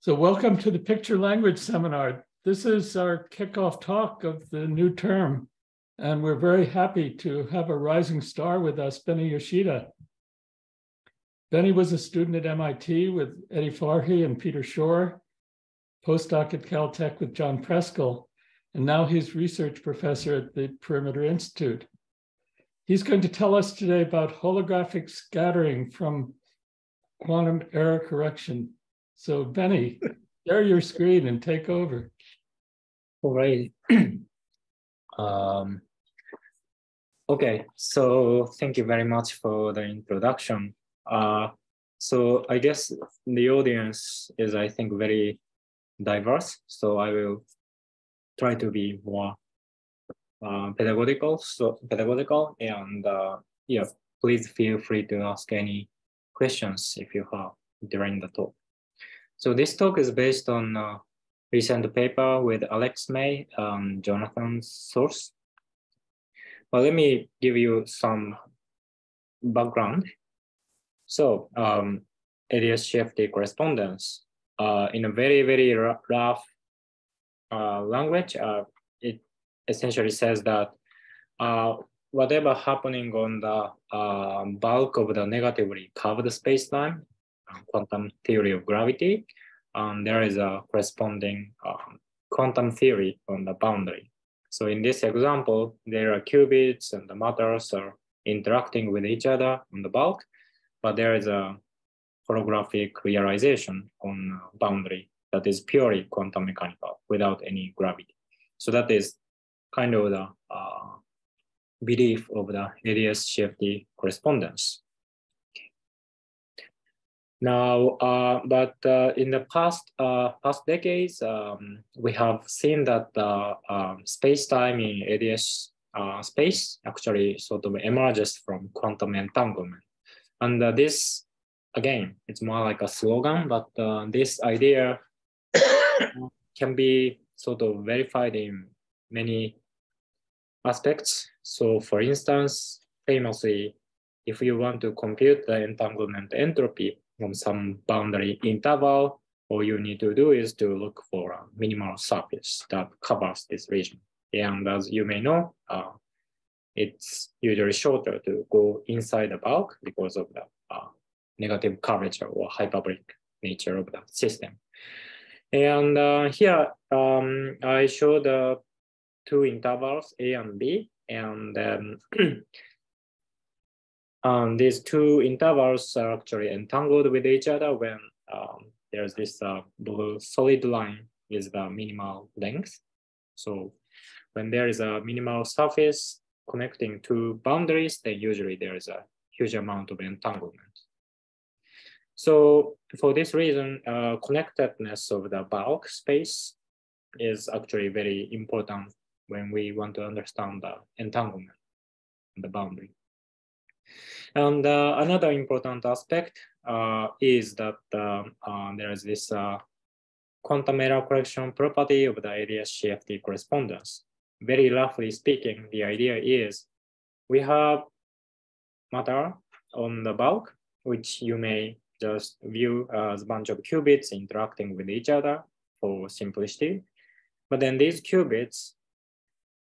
So welcome to the Picture Language Seminar. This is our kickoff talk of the new term, and we're very happy to have a rising star with us, Beni Yoshida. Beni was a student at MIT with Eddie Farhi and Peter Shor, postdoc at Caltech with John Preskill, and now he's research professor at the Perimeter Institute. He's going to tell us today about holographic scattering from quantum error correction so Beni, share your screen and take over. All right. um, okay, so thank you very much for the introduction. Uh, so I guess the audience is, I think, very diverse. So I will try to be more uh, pedagogical. So pedagogical, and uh, yeah, please feel free to ask any questions if you have during the talk. So this talk is based on a recent paper with Alex May and Jonathan Sorce. Well, let me give you some background. So um, ADS-CFT correspondence uh, in a very, very rough uh, language, uh, it essentially says that uh, whatever happening on the uh, bulk of the negatively curved spacetime quantum theory of gravity, um, there is a corresponding um, quantum theory on the boundary. So in this example, there are qubits and the matters are interacting with each other on the bulk, but there is a holographic realization on boundary that is purely quantum mechanical without any gravity. So that is kind of the uh, belief of the ADS-CFT correspondence. Now, uh, but uh, in the past uh, past decades, um, we have seen that the um, space-time in ADS uh, space actually sort of emerges from quantum entanglement. And uh, this, again, it's more like a slogan, but uh, this idea can be sort of verified in many aspects. So for instance, famously, if you want to compute the entanglement entropy, from some boundary interval, all you need to do is to look for a minimal surface that covers this region. And as you may know, uh, it's usually shorter to go inside the bulk because of the uh, negative curvature or hyperbolic nature of the system. And uh, here um, I show the two intervals A and B, and um, um, these two intervals are actually entangled with each other when um, there's this uh, blue solid line is the minimal length. So when there is a minimal surface connecting two boundaries, then usually there is a huge amount of entanglement. So for this reason, uh, connectedness of the bulk space is actually very important when we want to understand the entanglement and the boundary. And uh, another important aspect uh, is that uh, there is this quantum error correction property of the ADS-CFT correspondence. Very roughly speaking, the idea is we have matter on the bulk, which you may just view as a bunch of qubits interacting with each other for simplicity. But then these qubits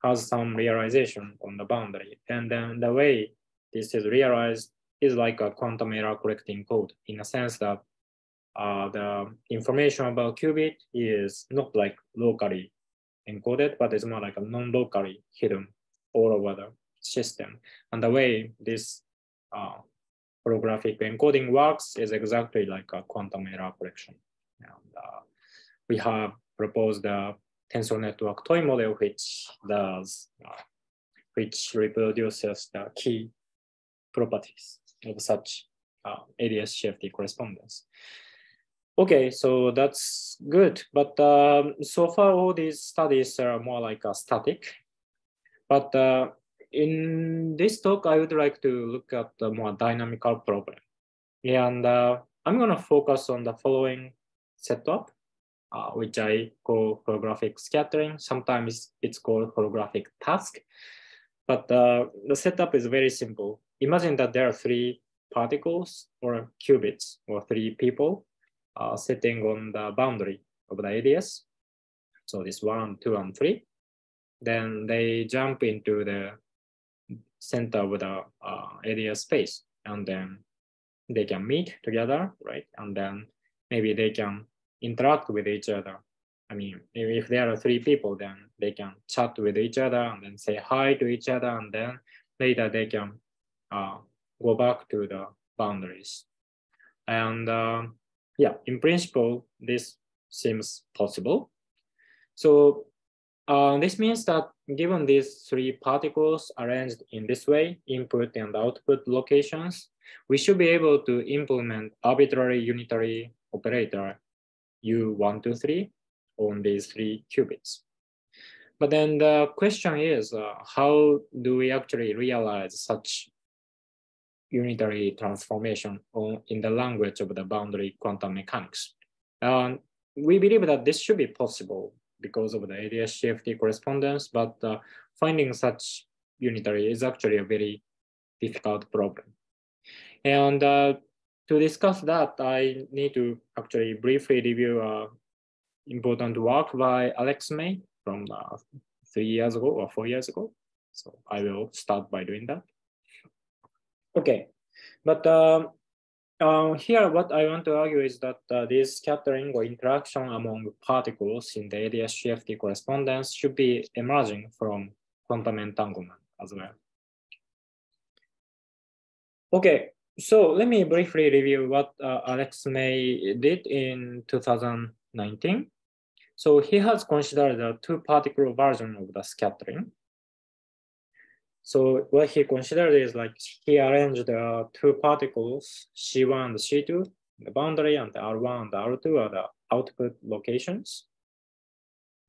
has some realization on the boundary. And then the way this is realized is like a quantum error correcting code in a sense that uh, the information about qubit is not like locally encoded, but it's more like a non-locally hidden all over the system. And the way this uh, holographic encoding works is exactly like a quantum error correction. And uh, we have proposed a tensor network toy model which does, uh, which reproduces the key properties of such uh, ADS-CFT correspondence. Okay, so that's good. But um, so far, all these studies are more like a static. But uh, in this talk, I would like to look at the more dynamical problem. And uh, I'm going to focus on the following setup, uh, which I call holographic scattering. Sometimes it's called holographic task. But uh, the setup is very simple imagine that there are three particles or qubits or three people uh, sitting on the boundary of the ADS. So this one, two, and three. Then they jump into the center of the uh, ADS space, and then they can meet together, right? And then maybe they can interact with each other. I mean, if there are three people, then they can chat with each other and then say hi to each other, and then later they can uh, go back to the boundaries. And uh, yeah, in principle, this seems possible. So uh, this means that given these three particles arranged in this way, input and output locations, we should be able to implement arbitrary unitary operator U123 on these three qubits. But then the question is, uh, how do we actually realize such unitary transformation on, in the language of the boundary quantum mechanics? Um, we believe that this should be possible because of the ADS-CFT correspondence, but uh, finding such unitary is actually a very difficult problem. And uh, to discuss that, I need to actually briefly review uh, important work by Alex May from uh, three years ago or four years ago. So I will start by doing that. Okay, but um, uh, here what I want to argue is that uh, this scattering or interaction among particles in the ADS-CFT correspondence should be emerging from quantum entanglement as well. Okay, so let me briefly review what uh, Alex May did in 2019. So he has considered a two-particle version of the scattering. So what he considered is like he arranged uh, two particles, C1 and C2, the boundary, and the R1 and R2 are the output locations.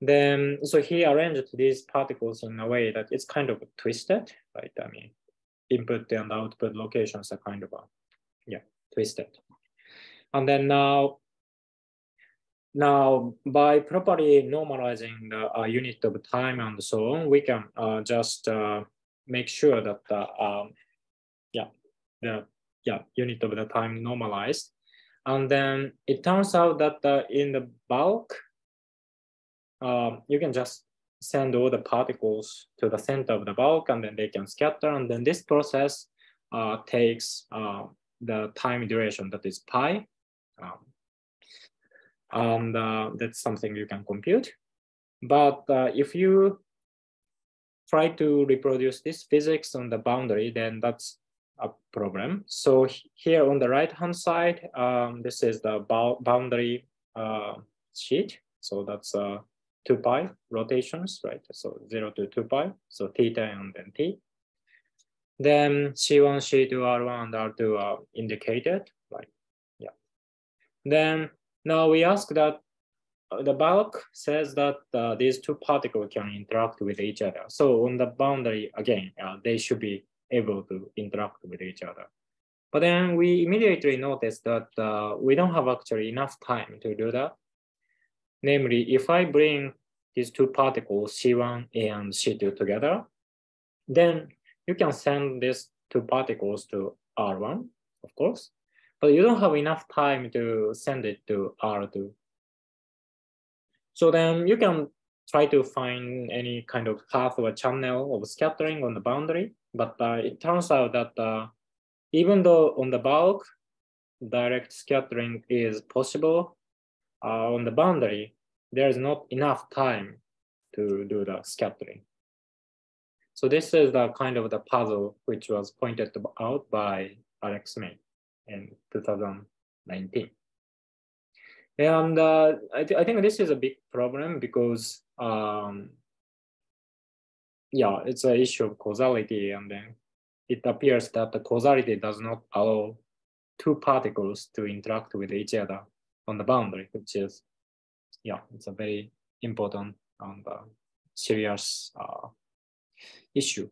Then, so he arranged these particles in a way that it's kind of twisted, right? I mean, input and output locations are kind of, a, yeah, twisted. And then now now, by properly normalizing the uh, unit of time and so on, we can uh, just uh, make sure that the um, yeah the yeah unit of the time normalized, and then it turns out that uh, in the bulk, um, you can just send all the particles to the center of the bulk, and then they can scatter, and then this process uh, takes uh, the time duration that is pi. Um, and uh, that's something you can compute. But uh, if you try to reproduce this physics on the boundary, then that's a problem. So here on the right-hand side, um, this is the boundary uh, sheet. So that's uh, 2 pi rotations, right? So 0 to 2 pi, so theta and then t. Then C1, C2, R1, and R2 are indicated, right? Yeah. Then now we ask that the bulk says that uh, these two particles can interact with each other. So on the boundary, again, uh, they should be able to interact with each other. But then we immediately notice that uh, we don't have actually enough time to do that. Namely, if I bring these two particles, C1 and C2 together, then you can send these two particles to R1, of course, but you don't have enough time to send it to R2. So then you can try to find any kind of path or channel of scattering on the boundary, but uh, it turns out that uh, even though on the bulk, direct scattering is possible, uh, on the boundary, there is not enough time to do the scattering. So this is the kind of the puzzle which was pointed out by Alex May in 2019. And uh, I, th I think this is a big problem because, um, yeah, it's an issue of causality. And then it appears that the causality does not allow two particles to interact with each other on the boundary, which is, yeah, it's a very important and uh, serious uh, issue.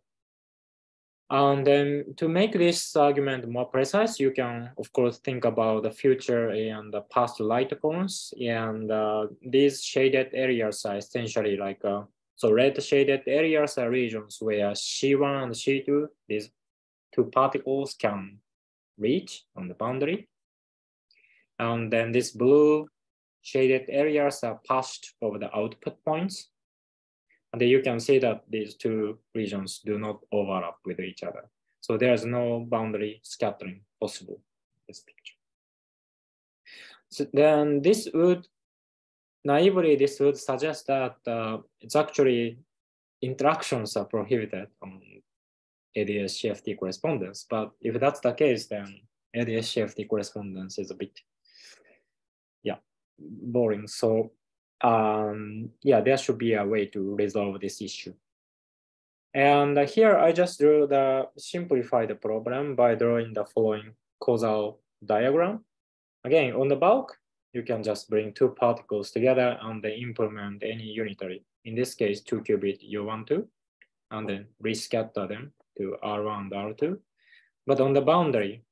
And then to make this argument more precise, you can, of course, think about the future and the past light cones. And uh, these shaded areas are essentially like, uh, so red shaded areas are regions where C1 and C2, these two particles can reach on the boundary. And then these blue shaded areas are passed over the output points. And you can see that these two regions do not overlap with each other. So there's no boundary scattering possible in this picture. So then this would, naively, this would suggest that uh, it's actually interactions are prohibited on ADS CFT correspondence. But if that's the case, then ADS CFT correspondence is a bit, yeah, boring. So um, yeah, there should be a way to resolve this issue. And here I just drew the simplified problem by drawing the following causal diagram. Again, on the bulk, you can just bring two particles together and then implement any unitary, in this case, two qubit U12, and then rescatter them to R1 and R2. But on the boundary,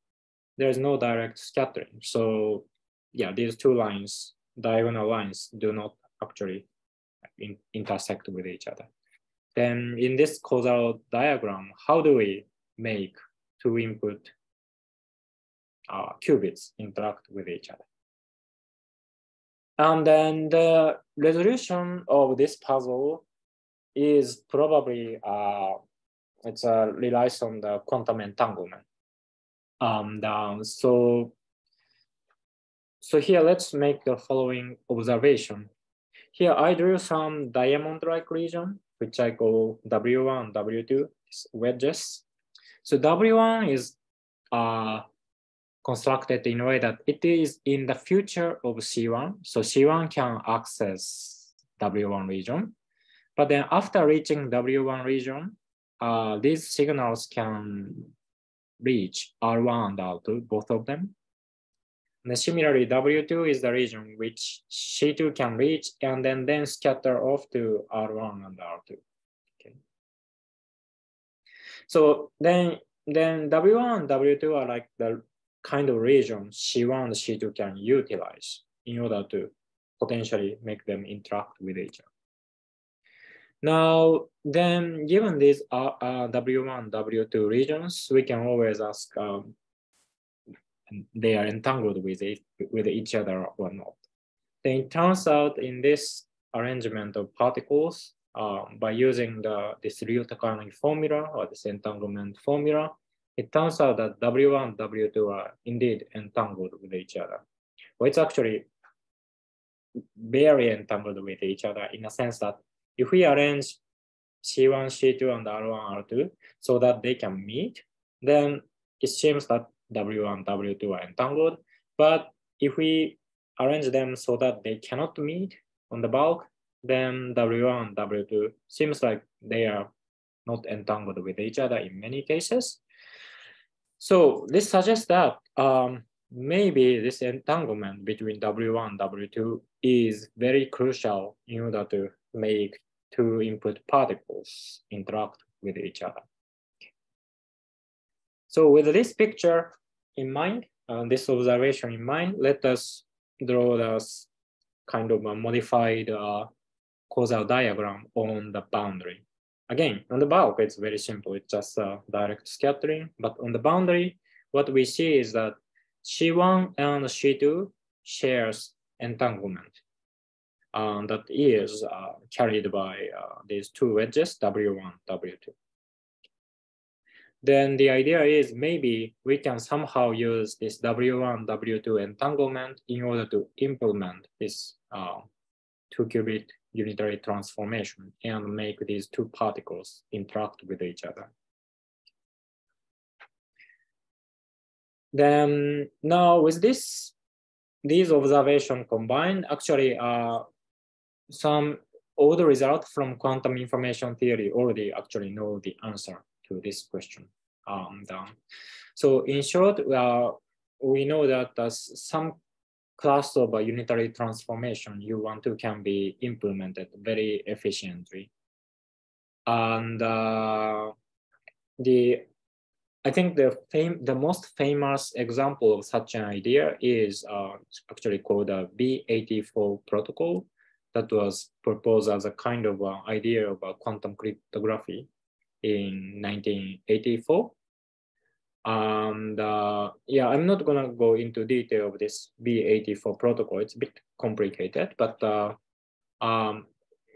there's no direct scattering. So yeah, these two lines, diagonal lines, do not actually in, intersect with each other. Then in this causal diagram, how do we make two input uh, qubits interact with each other? And then the resolution of this puzzle is probably, uh, it's uh, relies on the quantum entanglement. Um, down. So, so here let's make the following observation. Here I drew some diamond-like region, which I call W1, W2, wedges. So W1 is uh, constructed in a way that it is in the future of C1. So C1 can access W1 region. But then after reaching W1 region, uh, these signals can reach R1 and R2, both of them. And similarly, W2 is the region which C2 can reach and then, then scatter off to R1 and R2. Okay. So then, then W1 and W2 are like the kind of region C1 and C2 can utilize in order to potentially make them interact with each other. Now, then given these uh, uh, W1, W2 regions, we can always ask um, they are entangled with, it, with each other or not. Then it turns out in this arrangement of particles, uh, by using the this formula or this entanglement formula, it turns out that W1 W2 are indeed entangled with each other. Well, it's actually very entangled with each other in a sense that if we arrange C1, C2, and R1, R2 so that they can meet, then it seems that W1, W2 are entangled. But if we arrange them so that they cannot meet on the bulk, then W1, and W2 seems like they are not entangled with each other in many cases. So this suggests that um, maybe this entanglement between W1 and W2 is very crucial in order to make two input particles interact with each other. So with this picture in mind, uh, this observation in mind, let us draw this kind of a modified uh, causal diagram on the boundary. Again, on the bulk, it's very simple. It's just a direct scattering. But on the boundary, what we see is that C1 and C2 shares entanglement um, that is uh, carried by uh, these two wedges, W1, W2. Then the idea is maybe we can somehow use this W1, W2 entanglement in order to implement this uh, two qubit unitary transformation and make these two particles interact with each other. Then now with this, these observation combined, actually uh, some older result from quantum information theory already actually know the answer to this question. Um, so in short, uh, we know that uh, some class of a unitary transformation U12 can be implemented very efficiently. And uh, the I think the fame, the most famous example of such an idea is uh, actually called the BB84 protocol, that was proposed as a kind of uh, idea of quantum cryptography in 1984. And uh, yeah, I'm not gonna go into detail of this BB84 protocol. It's a bit complicated, but uh, um,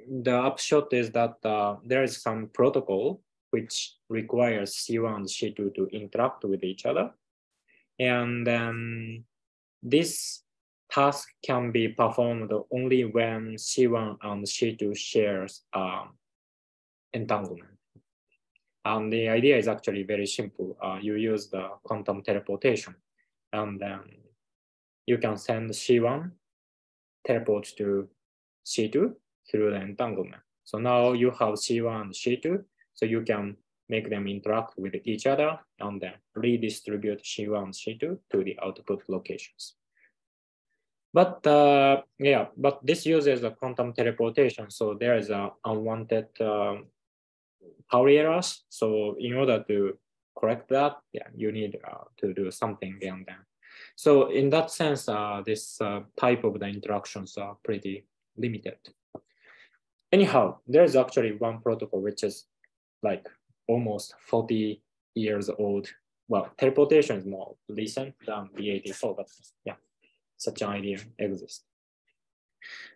the upshot is that uh, there is some protocol which requires C1 and C2 to interact with each other. And this task can be performed only when C1 and C2 shares um, entanglement. And the idea is actually very simple. Uh, you use the quantum teleportation and then you can send C1 teleport to C2 through the entanglement. So now you have C1 and C2, so you can make them interact with each other and then redistribute C1 and C2 to the output locations. But uh, yeah, but this uses a quantum teleportation, so there is a unwanted uh, Pauli errors. So in order to correct that, yeah, you need uh, to do something beyond that. So in that sense, uh, this uh, type of the interactions are pretty limited. Anyhow, there's actually one protocol which is like almost 40 years old. Well, teleportation is more recent than BB84, but yeah, such an idea exists.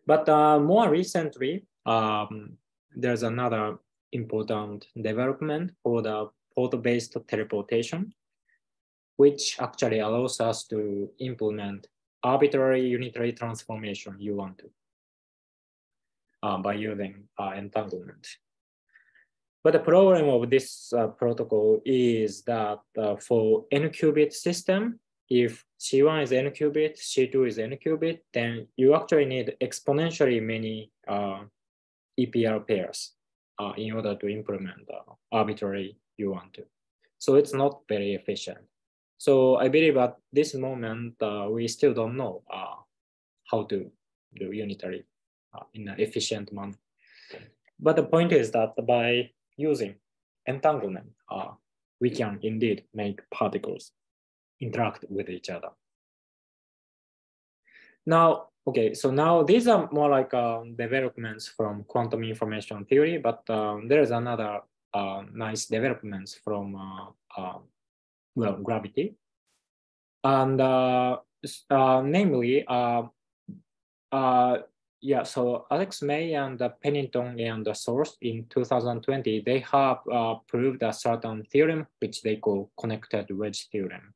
But uh, more recently, um, there's another important development for the port-based teleportation, which actually allows us to implement arbitrary unitary transformation you want to uh, by using uh, entanglement. But the problem of this uh, protocol is that uh, for n qubit system, if C1 is n qubit, C2 is n qubit, then you actually need exponentially many uh, EPR pairs uh, in order to implement uh, arbitrary you want to. So it's not very efficient. So I believe at this moment, uh, we still don't know uh, how to do unitary uh, in an efficient manner. But the point is that by using entanglement, uh, we can indeed make particles interact with each other. Now, okay, so now these are more like uh, developments from quantum information theory, but um, there is another uh, nice developments from, uh, uh well, gravity. And uh, uh, namely, yeah, so Alex May and Pennington and the Sorce in 2020, they have proved a certain theorem, which they call connected wedge theorem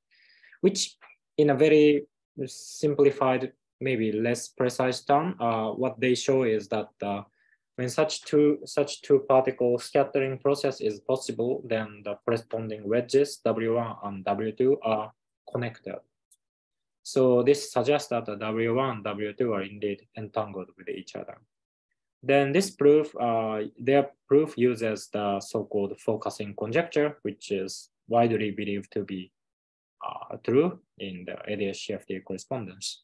which in a very simplified, maybe less precise term, uh, what they show is that uh, when such two such two particle scattering process is possible, then the corresponding wedges W1 and W2 are connected. So this suggests that the W1 and W2 are indeed entangled with each other. Then this proof, uh, their proof uses the so-called focusing conjecture, which is widely believed to be uh, true in the ADS-CFT correspondence.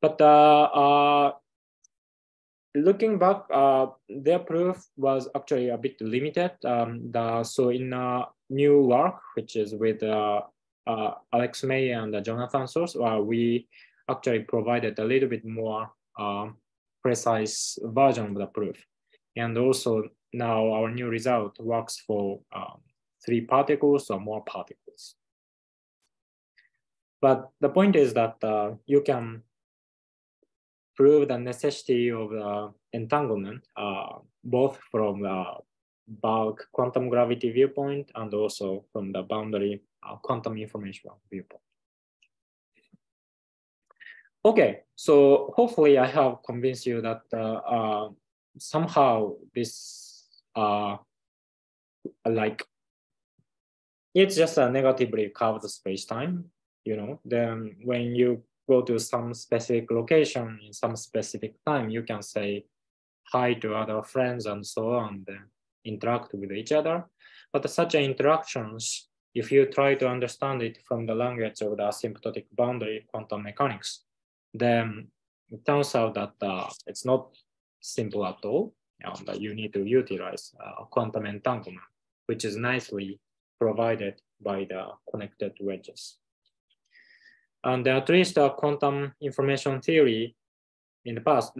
But uh, uh, looking back, their proof was actually a bit limited. Um, the, so in a new work, which is with Alex May and Jonathan Sorce, we actually provided a little bit more precise version of the proof. And also now our new result works for um, three particles or more particles. But the point is that uh, you can prove the necessity of the entanglement, uh, both from the bulk quantum gravity viewpoint and also from the boundary uh, quantum information viewpoint. Okay, so hopefully I have convinced you that uh, uh, somehow this uh, like it's just a negatively curved space-time you know, then when you go to some specific location in some specific time, you can say hi to other friends and so on, then interact with each other. But such interactions, if you try to understand it from the language of the asymptotic boundary quantum mechanics, then it turns out that uh, it's not simple at all. And that you need to utilize uh, quantum entanglement, which is nicely provided by the connected wedges. And at least the quantum information theory in the past,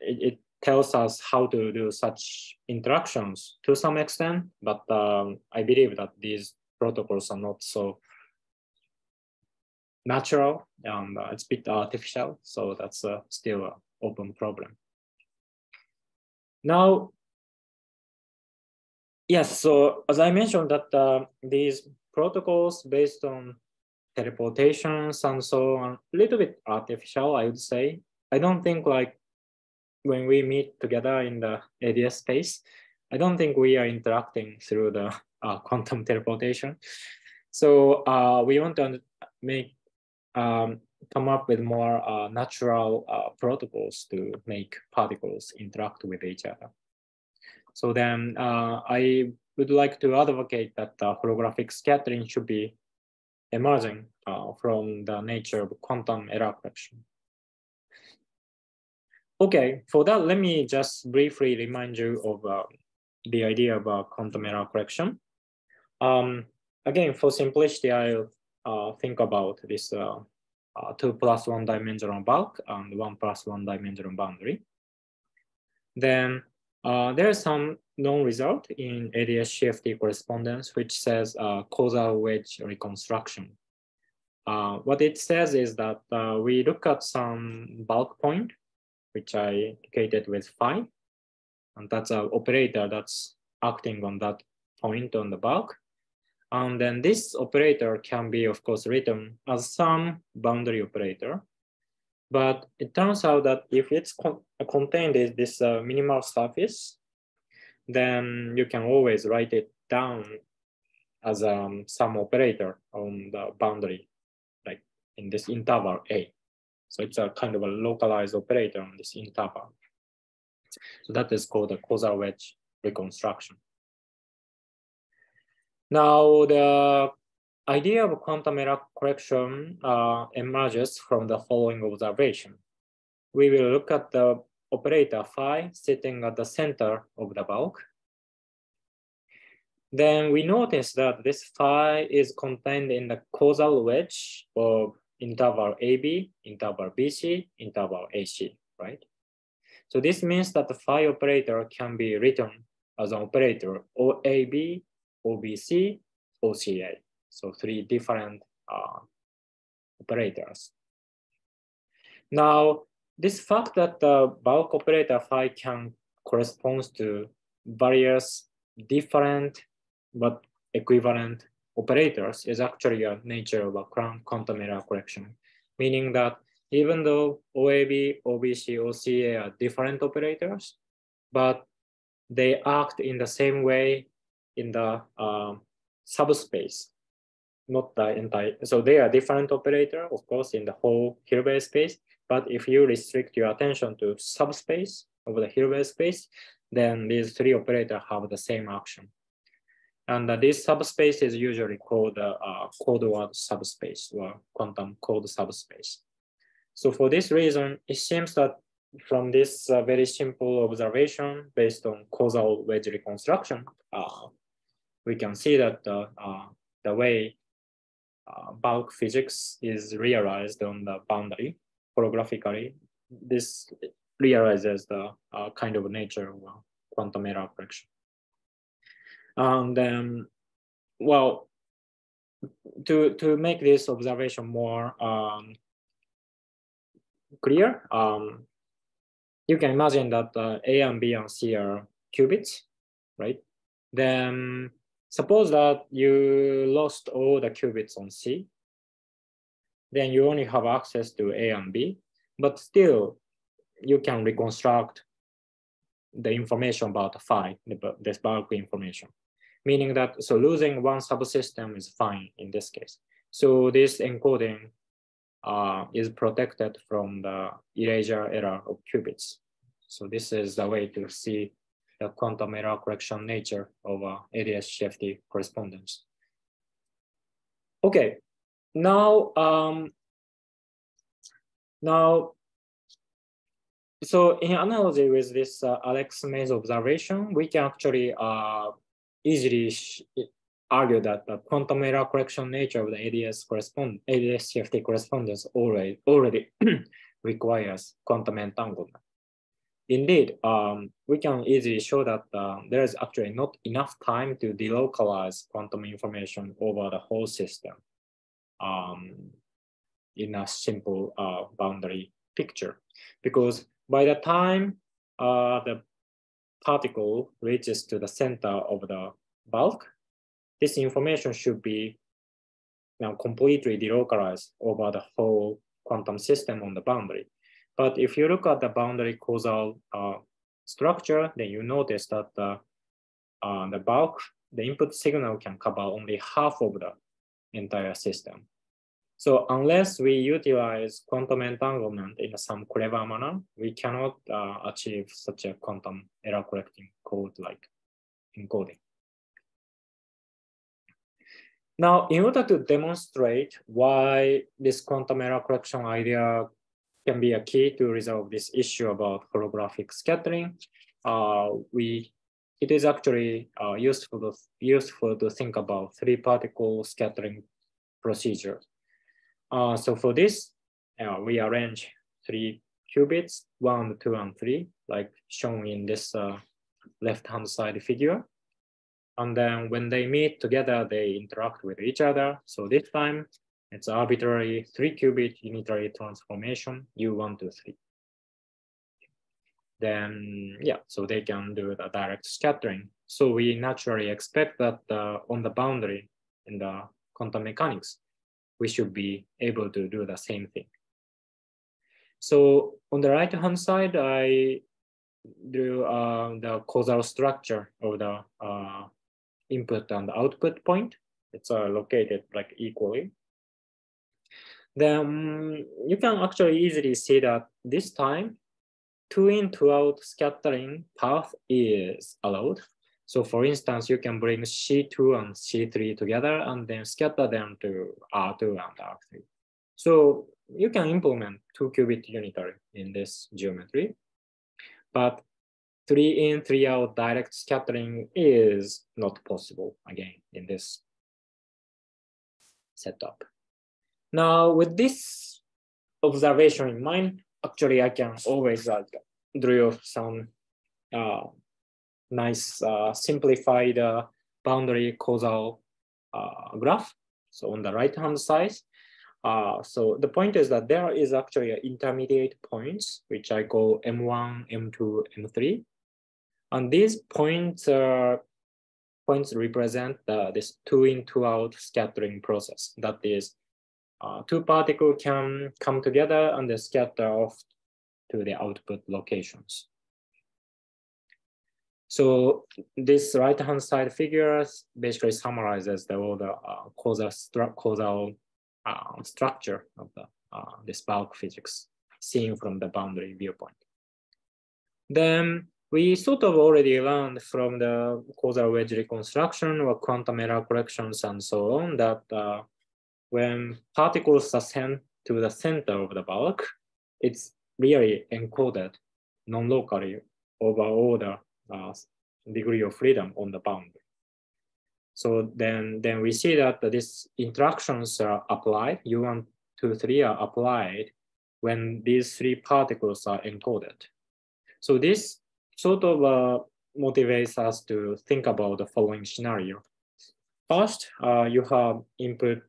it, tells us how to do such interactions to some extent, but um, I believe that these protocols are not so natural and uh, it's a bit artificial. So that's uh, still an open problem. Now, yes, so as I mentioned that uh, these protocols based on teleportations and so on, a little bit artificial, I would say. I don't think like when we meet together in the ADS space, I don't think we are interacting through the uh, quantum teleportation. So uh, we want to make um, come up with more uh, natural uh, protocols to make particles interact with each other. So then uh, I would like to advocate that holographic scattering should be emerging uh, from the nature of quantum error correction. Okay, for that, let me just briefly remind you of uh, the idea about quantum error correction. Um, again, for simplicity, I'll uh, think about this uh, uh, two plus one dimensional bulk and one plus one dimensional boundary. Then uh, there's some known result in ADS CFT correspondence, which says uh, causal wedge reconstruction. Uh, what it says is that uh, we look at some bulk point, which I indicated with phi, and that's an operator that's acting on that point on the bulk. And then this operator can be, of course, written as some boundary operator. But it turns out that if it's con contained in this uh, minimal surface, then you can always write it down as um, some operator on the boundary like in this interval A. So it's a kind of a localized operator on this interval. So that is called the causal wedge reconstruction. Now the idea of quantum error correction uh, emerges from the following observation. We will look at the operator phi sitting at the center of the bulk. Then we notice that this phi is contained in the causal wedge of interval AB, interval BC, interval AC, right? So this means that the phi operator can be written as an operator OAB, OBC, OCA. So three different uh, operators. Now, this fact that the bulk operator phi can corresponds to various different but equivalent operators is actually a nature of a quantum error correction, meaning that even though OAB, OBC, OCA are different operators, but they act in the same way in the uh, subspace, not the entire. So they are different operator, of course, in the whole Hilbert space. But if you restrict your attention to subspace of the Hilbert space, then these three operators have the same action. And uh, this subspace is usually called uh, uh, code word subspace or quantum code subspace. So for this reason, it seems that from this uh, very simple observation based on causal wedge reconstruction, uh, we can see that uh, the way bulk physics is realized on the boundary holographically, this realizes the kind of nature of quantum error correction. And um, well, to, to make this observation more um, clear, um, you can imagine that uh, A and B and C are qubits, right? Then suppose that you lost all the qubits on C, then you only have access to A and B, but still you can reconstruct the information about the phi, this bulk information meaning that so losing one subsystem is fine in this case. So this encoding uh, is protected from the erasure error of qubits. So this is the way to see the quantum error correction nature of uh, ADS CFT correspondence. Okay, now, um, now, so in analogy with this uh, Alex Mays observation, we can actually uh, easily argue that the quantum error correction nature of the ADS correspond ADS CFT correspondence already already requires quantum entanglement. indeed, um, we can easily show that uh, there is actually not enough time to delocalize quantum information over the whole system um, in a simple uh, boundary picture. Because by the time uh, the particle reaches to the center of the bulk, this information should be now completely delocalized over the whole quantum system on the boundary. But if you look at the boundary causal uh, structure, then you notice that the, uh, the bulk, the input signal can cover only half of the entire system. So unless we utilize quantum entanglement in some clever manner, we cannot uh, achieve such a quantum error correcting code like encoding. Now, in order to demonstrate why this quantum error correction idea can be a key to resolve this issue about holographic scattering, uh, we it is actually uh, useful to, useful to think about three particle scattering procedure. Uh, so for this, uh, we arrange three qubits, one, two, and three, like shown in this uh, left-hand side figure. And then when they meet together, they interact with each other. So this time, it's arbitrary three qubit unitary transformation, U1 to 3. Then, yeah, so they can do the direct scattering. So we naturally expect that uh, on the boundary in the quantum mechanics, we should be able to do the same thing. So on the right hand side, I drew uh, the causal structure of the uh, input and output point. It's uh, located like equally. Then you can actually easily see that this time, two in, two out scattering path is allowed. So for instance, you can bring C2 and C3 together and then scatter them to R2 and R3. So you can implement two qubit unitary in this geometry, but three in, three out direct scattering is not possible again in this setup. Now with this observation in mind, actually I can always uh, draw some uh, nice uh, simplified uh, boundary causal uh, graph. So on the right hand side, uh, so the point is that there is actually intermediate points, which I call M1, M2, M3. And these points uh, points represent the, this two in, two out scattering process. That is, uh, two particles can come together and scatter off to the output locations. So this right-hand side figure basically summarizes the the uh, causal, stru causal uh, structure of the uh, this bulk physics seen from the boundary viewpoint. Then we sort of already learned from the causal wedge reconstruction or quantum error corrections and so on that uh, when particles sent to the center of the bulk, it's really encoded non-locally over all the uh, degree of freedom on the boundary. So then, then we see that these interactions are applied, U1, 2, 3 are applied when these three particles are encoded. So this sort of uh, motivates us to think about the following scenario. First, uh, you have input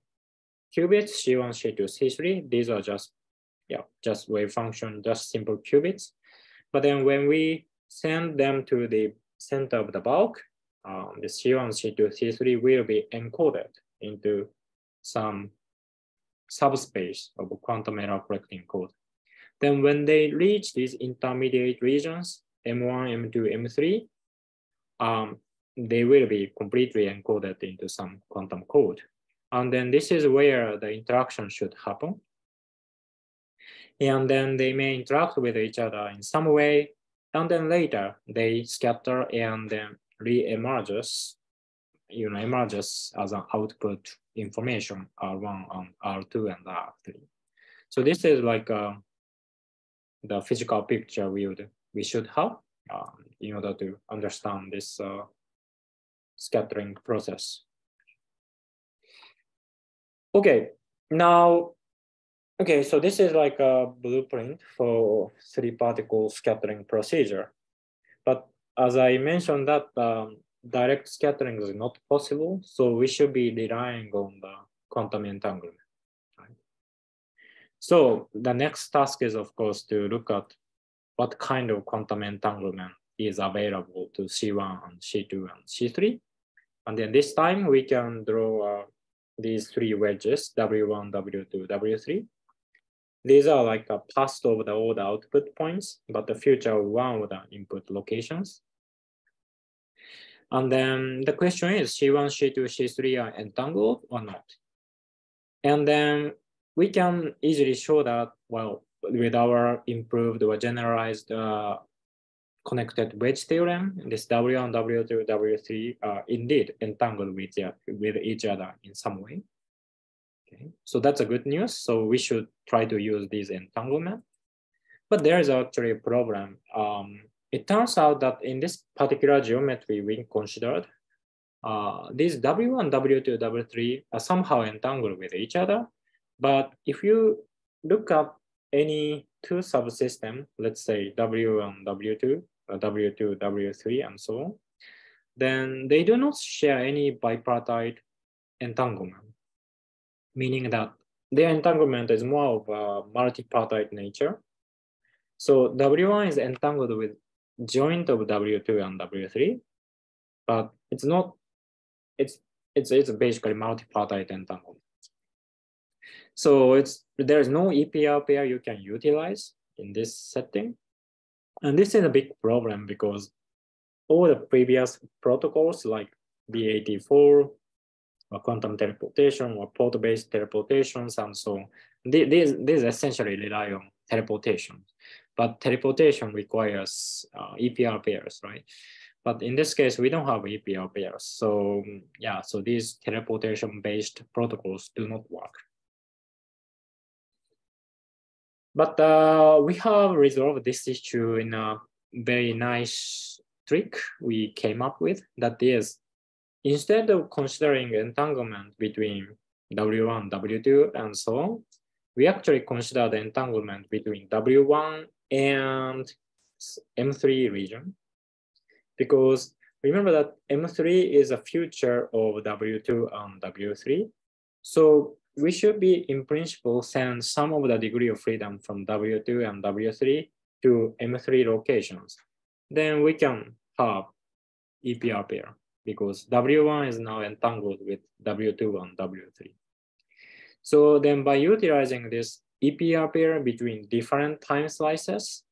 qubits, C1, C2, C3. These are just, yeah, just wave function, just simple qubits. But then when we send them to the center of the bulk, um, the C1, C2, C3 will be encoded into some subspace of quantum error correcting code. Then when they reach these intermediate regions, M1, M2, M3, um, they will be completely encoded into some quantum code. And then this is where the interaction should happen. And then they may interact with each other in some way and then later they scatter and then re-emerges, you know, emerges as an output information R1 and R2 and R3. So this is like uh, the physical picture we would we should have um, in order to understand this uh, scattering process. Okay, now Okay, so this is like a blueprint for three particle scattering procedure. But as I mentioned that um, direct scattering is not possible, so we should be relying on the quantum entanglement. So the next task is of course to look at what kind of quantum entanglement is available to C1 and C2 and C3. And then this time we can draw uh, these three wedges, W1, W2, W3. These are like a past of the old output points, but the future one of the input locations. And then the question is C1, C2, C3 are entangled or not? And then we can easily show that, well, with our improved or generalized uh, connected wedge theorem, this W1, W2, W3 are indeed entangled with, with each other in some way. Okay, so that's a good news. So we should try to use this entanglement. But there is actually a problem. Um, it turns out that in this particular geometry we considered, uh, these W1, W2, W3 are somehow entangled with each other. But if you look up any two subsystem, let's say W1, W2, uh, Uh, W2, W3, and so on, then they do not share any bipartite entanglement, meaning that their entanglement is more of a multipartite nature. So W1 is entangled with joint of W2 and W3, but it's not, it's, it's, it's basically multipartite entanglement. So it's there's no EPR pair you can utilize in this setting. And this is a big problem because all the previous protocols like BB84 or quantum teleportation or port-based teleportations and so on, these, these essentially rely on teleportation. But teleportation requires uh, EPR pairs, right? But in this case, we don't have EPR pairs. So yeah, so these teleportation-based protocols do not work. But uh, we have resolved this issue in a very nice trick we came up with. That is, instead of considering entanglement between W1, W2, and so on, we actually consider the entanglement between W1 and M3 region. Because remember that M3 is a future of W2 and W3. So we should be, in principle, send some of the degree of freedom from W2 and W3 to M3 locations. Then we can have EPR pair because W1 is now entangled with W2 and W3. So then by utilizing this EPR pair between different time slices,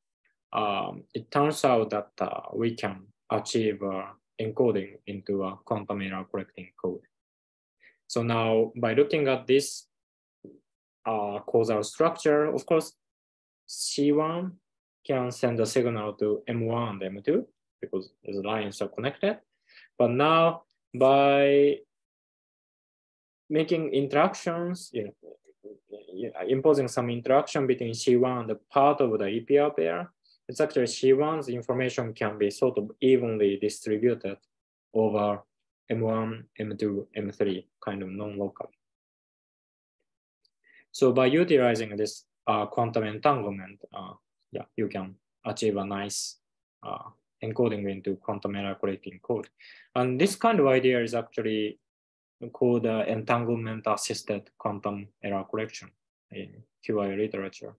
um, it turns out that uh, we can achieve uh, encoding into a quantum error correcting code. So now by looking at this uh, causal structure, of course, C1 can send a signal to M1 and M2 because the lines are connected. But now by making interactions, you know, imposing some interaction between C1 and the part of the EPR pair, it's actually C1's information can be sort of evenly distributed over M1, M2, M3, kind of non-local. So by utilizing this uh, quantum entanglement, uh, yeah, you can achieve a nice uh, encoding into quantum error correcting code. And this kind of idea is actually called entanglement assisted quantum error correction in QI literature.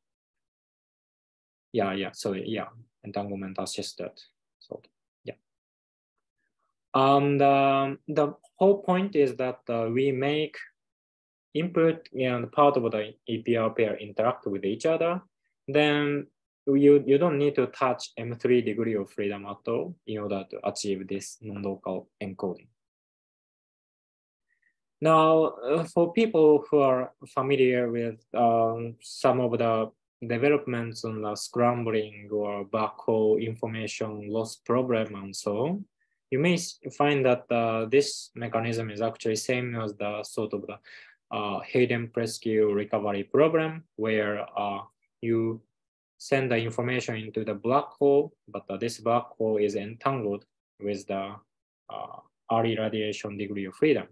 Yeah, yeah, so yeah, entanglement assisted. Um, the whole point is that uh, we make input and part of the EPR pair interact with each other, then you, you don't need to touch M3 degree of freedom at all in order to achieve this non-local encoding. Now, uh, for people who are familiar with um, some of the developments on the scrambling or black hole information loss problem and so on, you may find that uh, this mechanism is actually same as the sort of the uh, Hayden-Preskill recovery program where uh, you send the information into the black hole, but uh, this black hole is entangled with the uh, early radiation degree of freedom.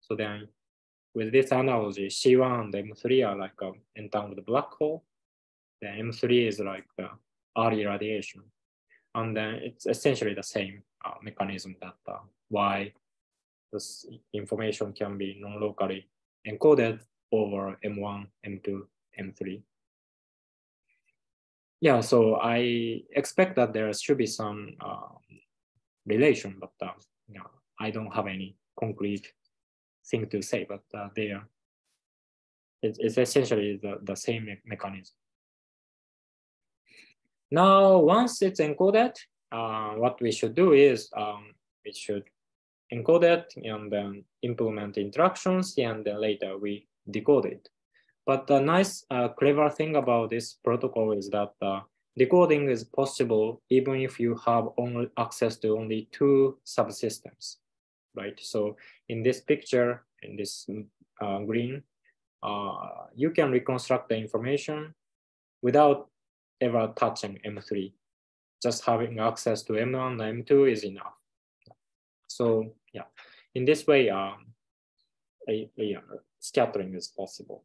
So then with this analogy, C1 and M3 are like an entangled black hole. Then M3 is like the early radiation. And then it's essentially the same uh, mechanism that uh, why this information can be non-locally encoded over M1, M2, M3. Yeah, so I expect that there should be some uh, relation, but uh, you know, I don't have any concrete thing to say, but uh, they are, it's, it's essentially the, the same me mechanism. Now, once it's encoded, uh, what we should do is um, we should encode it and then implement instructions and then later we decode it. But the nice, uh, clever thing about this protocol is that uh, decoding is possible even if you have only access to only two subsystems, right? So in this picture, in this uh, green, uh, you can reconstruct the information without ever touching M3. Just having access to M1 and M2 is enough. So yeah, in this way, um, a, a, scattering is possible.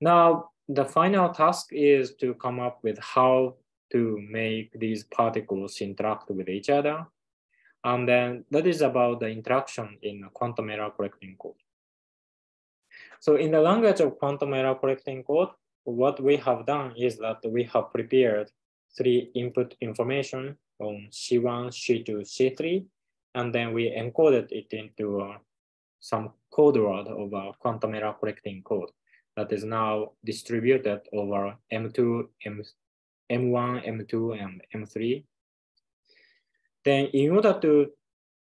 Now, the final task is to come up with how to make these particles interact with each other. And then that is about the interaction in the quantum error correcting code. So in the language of quantum error correcting code, what we have done is that we have prepared three input information on C1, C2, C3, and then we encoded it into uh, some code word of a quantum error correcting code that is now distributed over M2, M, M1, M2, and M3. Then in order to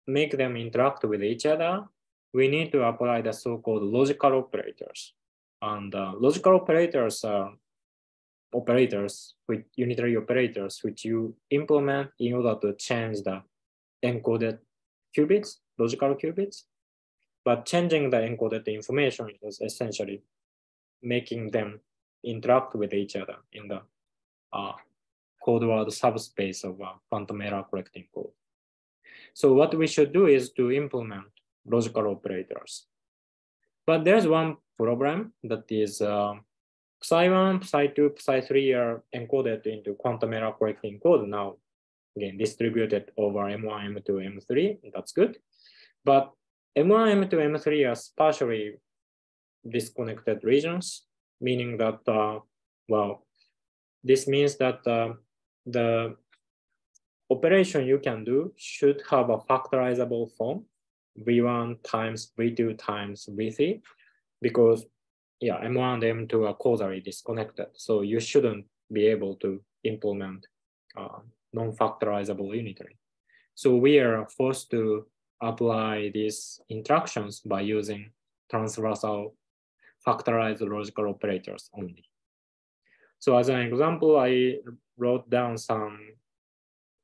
make them interact with each other, we need to apply the so-called logical operators. And uh, logical operators are operators, with unitary operators, which you implement in order to change the encoded qubits, logical qubits. But changing the encoded information is essentially making them interact with each other in the uh, code word subspace of uh, quantum error correcting code. So what we should do is to implement logical operators. But there's one problem that is uh, Psi1, Psi2, Psi3 are encoded into quantum error correcting code now. Again, distributed over M1, M2, M3, that's good. But M1, M2, M3 are partially disconnected regions, meaning that, uh, well, this means that uh, the operation you can do should have a factorizable form, V1 times V2 times V3, because yeah, M1 and M2 are causally disconnected. So you shouldn't be able to implement uh, non-factorizable unitary. So we are forced to apply these instructions by using transversal factorized logical operators only. So as an example, I wrote down some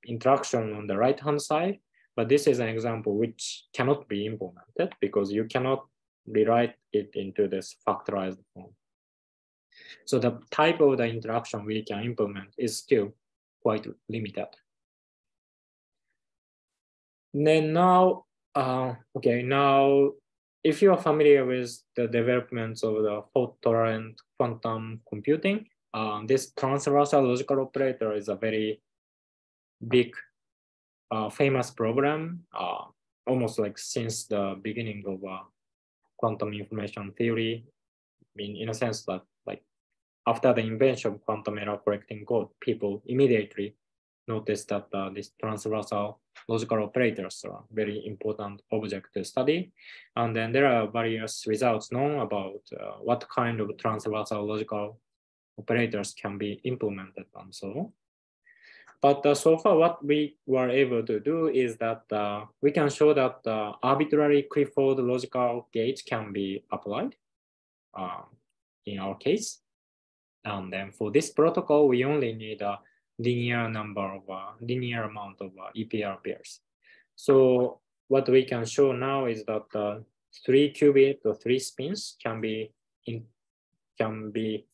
instruction on the right-hand side, but this is an example which cannot be implemented because you cannot rewrite it into this factorized form. So the type of the interaction we can implement is still quite limited. Then now, uh, okay, now if you are familiar with the developments of the fault tolerant quantum computing, uh, this transversal logical operator is a very big, uh, famous program, uh, almost like since the beginning of uh, quantum information theory. I mean, in a sense that like after the invention of quantum error correcting code, people immediately noticed that uh, these transversal logical operators are very important object to study. And then there are various results known about uh, what kind of transversal logical operators can be implemented and so on. But uh, so far, what we were able to do is that uh, we can show that uh, arbitrary Clifford logical gate can be applied uh, in our case. And then for this protocol, we only need a linear number of uh, linear amount of uh, EPR pairs. So what we can show now is that three qubit or three spins can be in, can be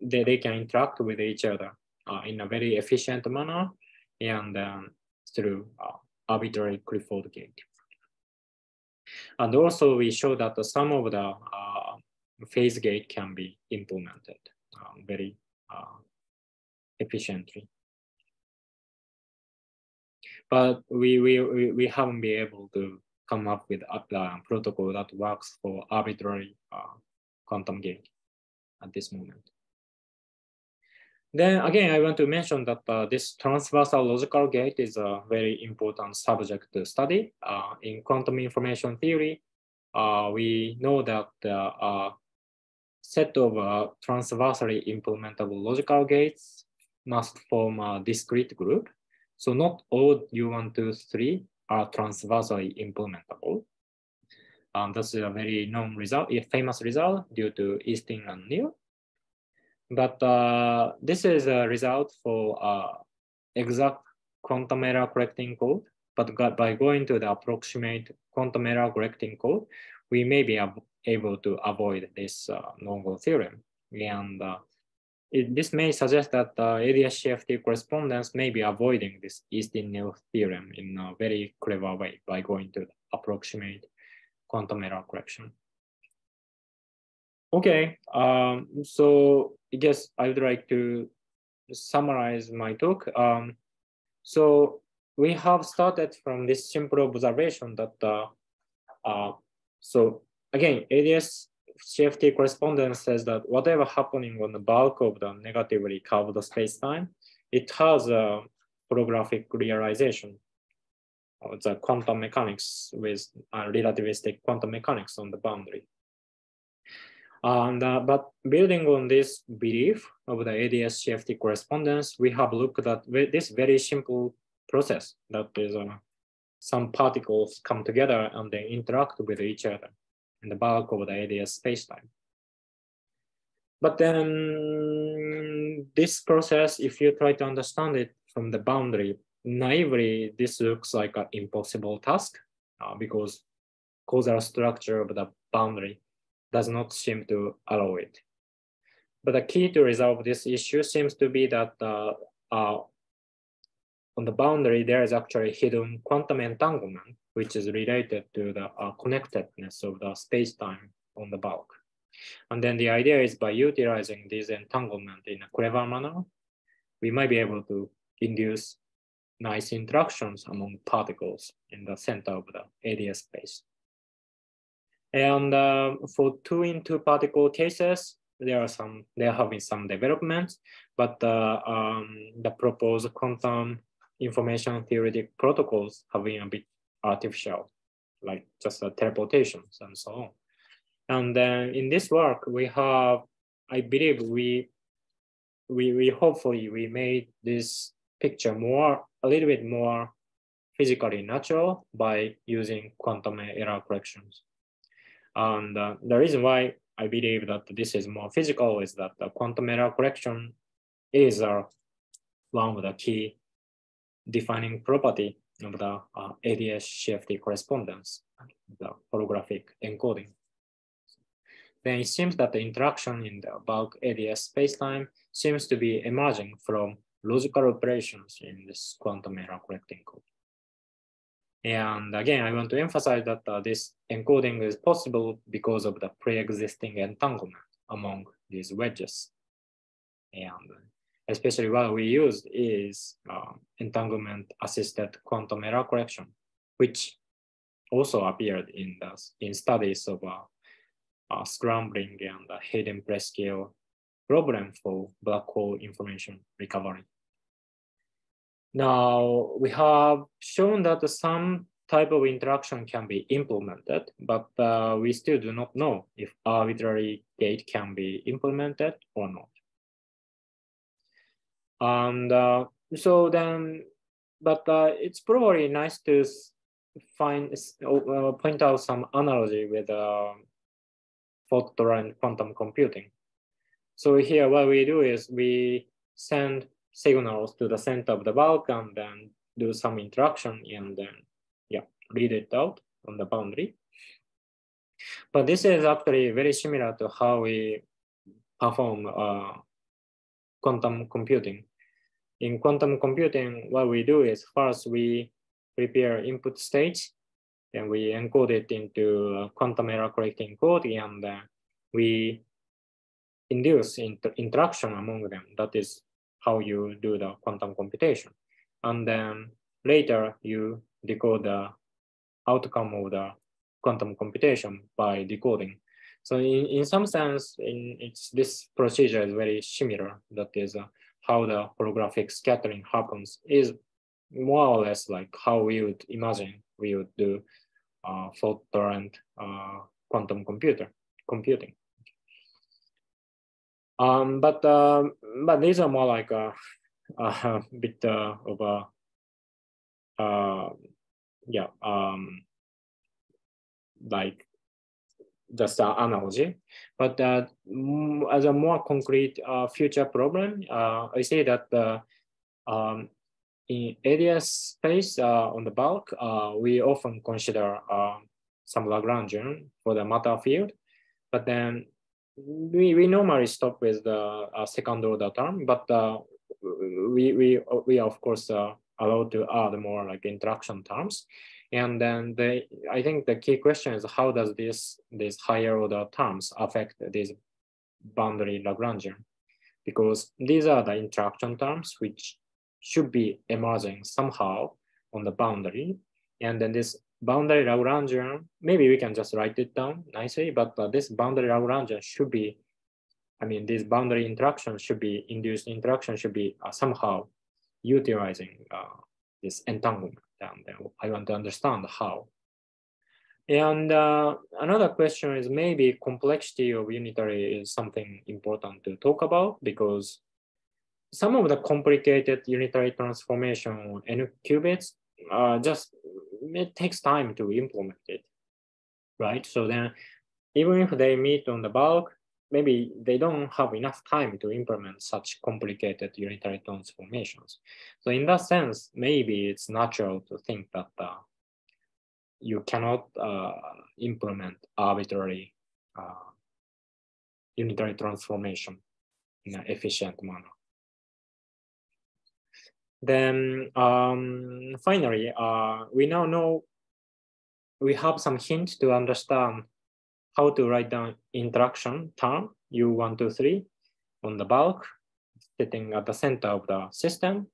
they, they can interact with each other uh, in a very efficient manner and um, through uh, arbitrary Clifford gate. And also we show that some of the uh, phase gate can be implemented uh, very uh, efficiently. But we, we, we haven't been able to come up with a protocol that works for arbitrary uh, quantum gate at this moment. Then again, I want to mention that uh, this transversal logical gate is a very important subject to study. Uh, in quantum information theory, uh, we know that uh, set of uh, transversally implementable logical gates must form a discrete group. So not all U1, 2, 3 are transversally implementable. Um, that's a very known result, a famous result due to Eastin and Knill. But uh, this is a result for uh, exact quantum error correcting code. But by going to the approximate quantum error correcting code, we may be able to avoid this uh, no-go theorem. And uh, it, this may suggest that uh, ADS-CFT correspondence may be avoiding this Eastin-Knill theorem in a very clever way by going to approximate quantum error correction. Okay, um, so I guess I would like to summarize my talk. Um, so we have started from this simple observation that, uh, uh, so again, ADS CFT correspondence says that whatever happening on the bulk of the negatively curved spacetime, it has a holographic realization of the quantum mechanics with uh, relativistic quantum mechanics on the boundary. And, uh, but building on this belief of the ADS CFT correspondence, we have looked at this very simple process that is uh, some particles come together and they interact with each other in the bulk of the ADS spacetime. But then this process, if you try to understand it from the boundary, naively, this looks like an impossible task uh, because causal structure of the boundary does not seem to allow it. But the key to resolve this issue seems to be that uh, uh, on the boundary, there is actually hidden quantum entanglement, which is related to the uh, connectedness of the space-time on the bulk. And then the idea is by utilizing this entanglement in a clever manner, we might be able to induce nice interactions among particles in the center of the ADS space. And uh, for two in two particle cases, there are some, there have been some developments, but uh, um, the proposed quantum information theoretic protocols have been a bit artificial, like just uh, teleportations and so on. And then in this work, we have, I believe we, we, we hopefully we made this picture more, a little bit more physically natural by using quantum error corrections. And uh, the reason why I believe that this is more physical is that the quantum error correction is uh, one of the key defining property of the uh, ADS CFT correspondence, the holographic encoding. Then it seems that the interaction in the bulk ADS spacetime seems to be emerging from logical operations in this quantum error correcting code. And again, I want to emphasize that uh, this encoding is possible because of the pre-existing entanglement among these wedges. And especially what we use is uh, entanglement assisted quantum error correction, which also appeared in the in studies of uh, scrambling and the Hayden Preskill problem for black hole information recovery. Now, we have shown that some type of interaction can be implemented, but uh, we still do not know if arbitrary gate can be implemented or not. And uh, so then, but uh, it's probably nice to find, uh, point out some analogy with uh, fault tolerant quantum computing. So here what we do is we send signals to the center of the bulk and then do some interaction and then yeah, read it out on the boundary. But this is actually very similar to how we perform uh, quantum computing. In quantum computing, what we do is first we prepare input state Then we encode it into quantum error correcting code and uh, we induce inter interaction among them. That is how you do the quantum computation. And then later you decode the outcome of the quantum computation by decoding. So in, in some sense, in it's this procedure is very similar. That is uh, how the holographic scattering happens is more or less like how we would imagine we would do uh, fault tolerant uh, quantum computer computing. Um, but um, but these are more like a, a bit uh, of a uh, yeah um, like just an analogy. But uh, as a more concrete uh, future problem, uh, I say that uh, um, in area space on the bulk, we often consider some Lagrangian for the matter field, but then we, we normally stop with the uh, second order term, but uh, we, we, we are of course uh, allowed to add more like interaction terms. And then the, I think the key question is how does this, these higher order terms affect this boundary Lagrangian? Because these are the interaction terms which should be emerging somehow on the boundary. And then this boundary Lagrangian, maybe we can just write it down nicely, but uh, this boundary Lagrangian should be, I mean, this boundary interaction should be, induced interaction should be uh, somehow utilizing uh, this entanglement and I want to understand how. And uh, another question is maybe complexity of unitary is something important to talk about because some of the complicated unitary transformation on n qubits uh, just it takes time to implement it, right? So then even if they meet on the bulk, maybe they don't have enough time to implement such complicated unitary transformations. So in that sense, maybe it's natural to think that uh, you cannot uh, implement arbitrary uh, unitary transformation in an efficient manner. Then um, finally, uh, we now know we have some hint to understand how to write down interaction term U123 on the bulk sitting at the center of the system.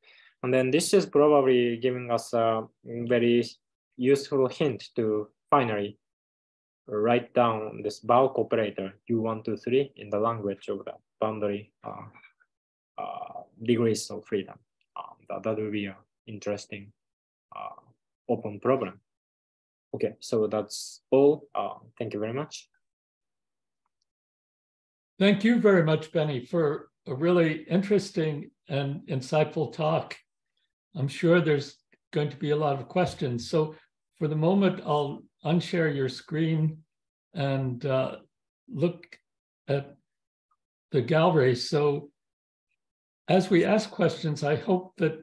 And then this is probably giving us a very useful hint to finally write down this bulk operator U123 in the language of the boundary uh, uh, degrees of freedom. That, that will be an interesting uh, open problem. Okay, so that's all. Uh, thank you very much. Thank you very much, Beni, for a really interesting and insightful talk. I'm sure there's going to be a lot of questions. So for the moment, I'll unshare your screen and uh, look at the gallery. So as we ask questions, I hope that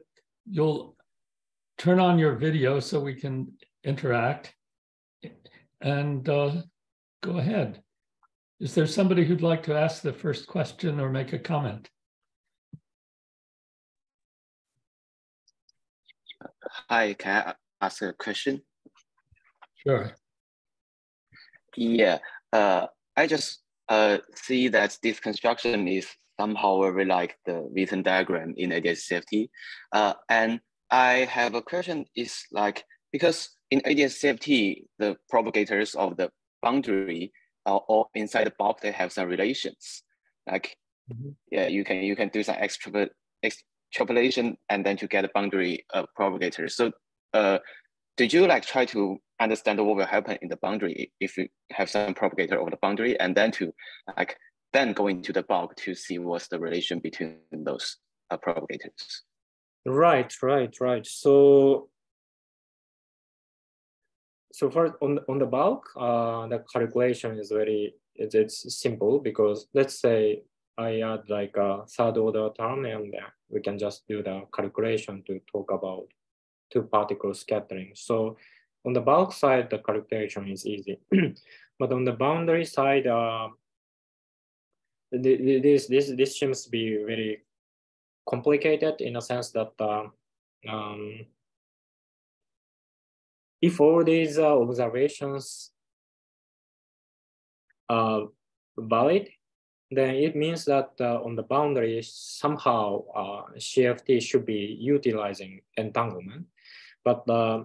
you'll turn on your video so we can interact and uh, go ahead. Is there somebody who'd like to ask the first question or make a comment? Hi, can I ask a question? Sure. Yeah, uh, I just uh, see that this construction is somehow very like the Witten diagram in ADS-CFT. Uh, and I have a question is like, because in ADS-CFT, the propagators of the boundary uh, or inside the bulk they have some relations. Like mm-hmm. yeah, you can you can do some extra extrapolation and then to get a boundary uh, propagator. So uh, did you like try to understand what will happen in the boundary if you have some propagator over the boundary and then to like then go into the bulk to see what's the relation between those uh, propagators? Right, right, right. So so for on on the bulk, uh, the calculation is very it's, it's simple because let's say I add like a third order term and there we can just do the calculation to talk about two particle scattering. So on the bulk side, the calculation is easy, but on the boundary side, uh, this this this seems to be very complicated in a sense that uh, um, if all these uh, observations are valid, then it means that uh, on the boundary, somehow uh, CFT should be utilizing entanglement. But uh,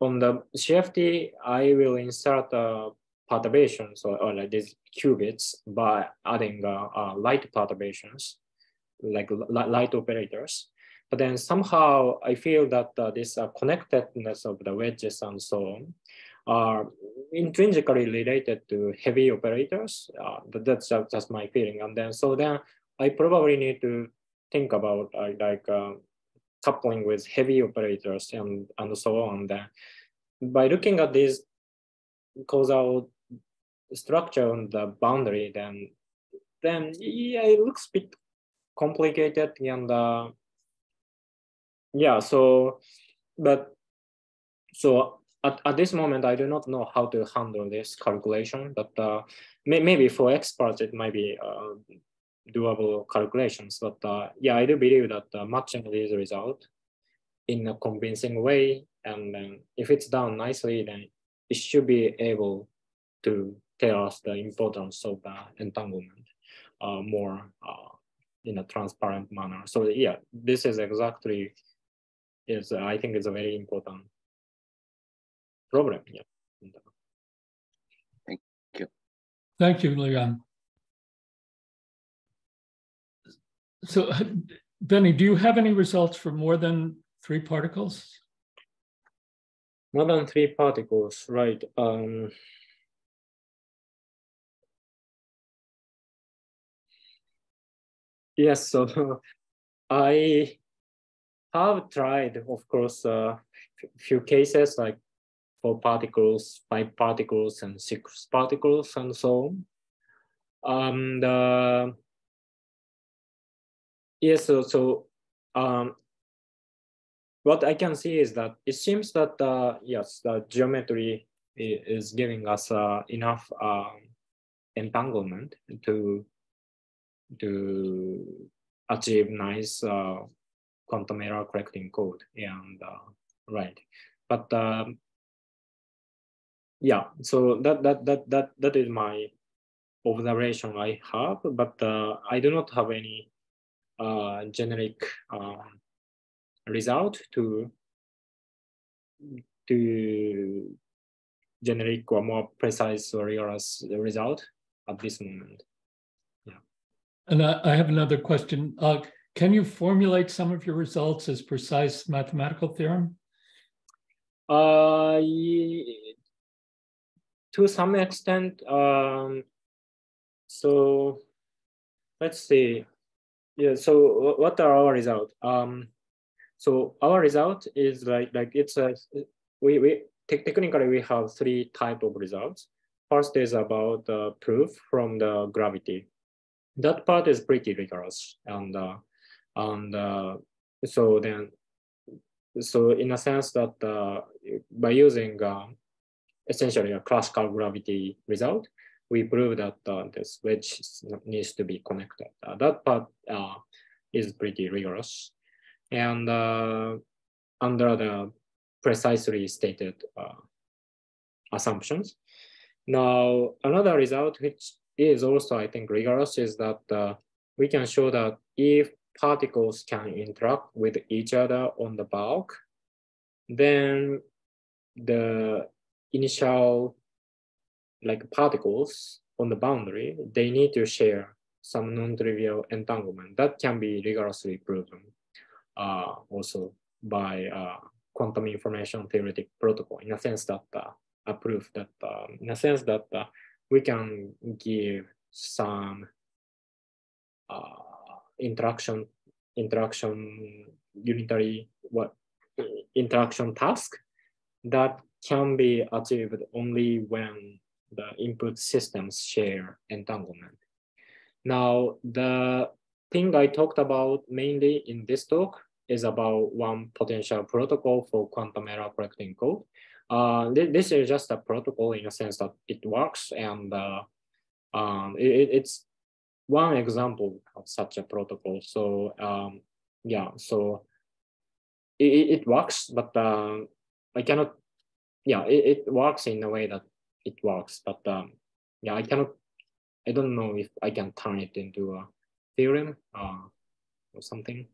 on the CFT, I will insert uh, perturbations or, or, like these qubits by adding uh, uh, light perturbations, like light operators. But then somehow I feel that uh, this uh, connectedness of the wedges and so on are intrinsically related to heavy operators. Uh, that's just, just my feeling. And then so then I probably need to think about uh, like coupling with heavy operators and, and so on. Then by looking at this causal structure on the boundary, then then yeah, it looks a bit complicated and uh, yeah. So, but so at, at this moment, I do not know how to handle this calculation, but uh, may, maybe for experts, it might be uh, doable calculations. But uh, yeah, I do believe that uh, matching these results in a convincing way, and then if it's done nicely, then it should be able to tell us the importance of the entanglement uh, more uh, in a transparent manner. So yeah, this is exactly is I think it's a very important problem. Yeah. Thank you. Thank you, Leon. So, Beni, do you have any results for more than three particles? More than three particles, right? Um, yes, so I have tried, of course, a uh, few cases like four particles, five particles, and six particles, and so on. Um, yes, so, so um, what I can see is that it seems that, uh, yes, the geometry is giving us uh, enough uh, entanglement to, to achieve nice uh, quantum error correcting code and uh, right. But um, yeah so that that that that that is my observation i have but uh, i do not have any uh, generic uh, result to to generic or more precise or rigorous result at this moment and i, I have another question uh, can you formulate some of your results as precise mathematical theorem? Uh, to some extent. Um, so let's see. Yeah. So what are our results? Um, so our result is like like it's a we we technically we have three type of results. First is about the proof from the gravity. That part is pretty rigorous. And uh, and uh, so then so in a sense that uh, by using uh, essentially a classical gravity result we prove that uh, this wedge needs to be connected. Uh, that part is pretty rigorous. And under the precisely stated assumptions. Now another result which is also i think rigorous is that we can show that if particles can interact with each other on the bulk, then the initial like particles on the boundary, they need to share some non-trivial entanglement. That can be rigorously proven uh, also by uh, quantum information theoretic protocol in a sense that uh, a proof that uh, in a sense that uh, we can give some uh, interaction interaction unitary what interaction task that can be achieved only when the input systems share entanglement. Now, the thing I talked about mainly in this talk is about one potential protocol for quantum error correcting code. Uh, th this is just a protocol in a sense that it works and uh, um, it, it's one example of such a protocol. So um, yeah, so it, it works, but uh, I cannot yeah, it, it works in a way that it works, but um, yeah, I cannot, I don't know if I can turn it into a theorem uh, or something.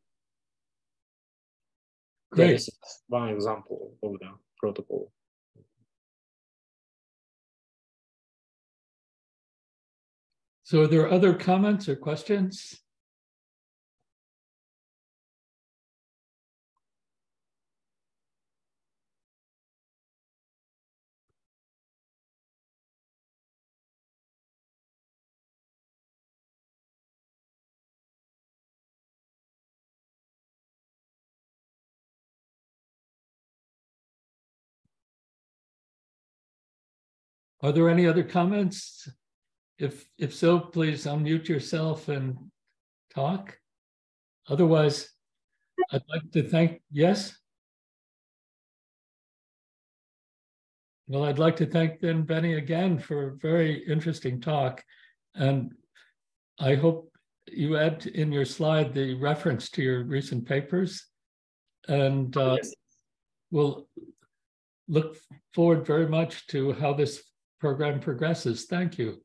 Great. This is one example of the protocol. So are there other comments or questions? Are there any other comments? If, if so, please unmute yourself and talk. Otherwise, I'd like to thank, yes? Well, I'd like to thank then Beni again for a very interesting talk. And I hope you add in your slide the reference to your recent papers. And uh, Yes. we'll look forward very much to how this program progresses. Thank you.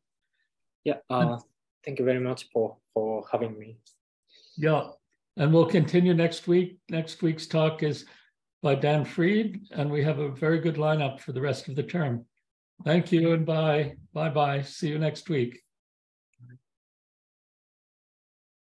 Yeah, uh, thank you very much for, for having me. Yeah, and we'll continue next week. Next week's talk is by Dan Freed, and we have a very good lineup for the rest of the term. Thank you and bye. Bye bye. See you next week.